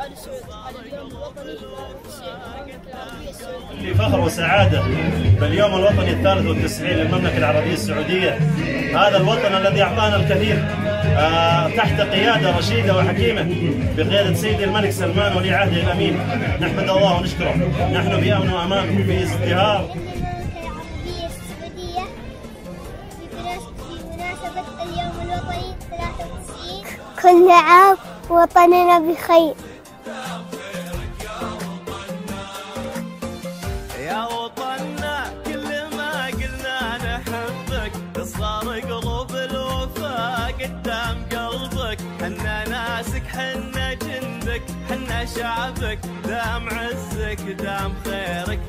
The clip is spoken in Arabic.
على اليوم الوطني فخر وسعادة باليوم الوطني الثالث والتسعين للمملكة العربية السعودية. هذا الوطن الذي أعطانا الكثير آه، تحت قيادة رشيدة وحكيمة بقيادة سيدي الملك سلمان ولي عهده الأمين. نحمد الله ونشكره. نحن ازدهار في مناسبة اليوم الوطني 93 كل عام وطننا بخير. يا وطننا نحبك. قلوب قدام قلبك. حنا ناسك حنا جندك حنا شعبك دام عزك دام خيرك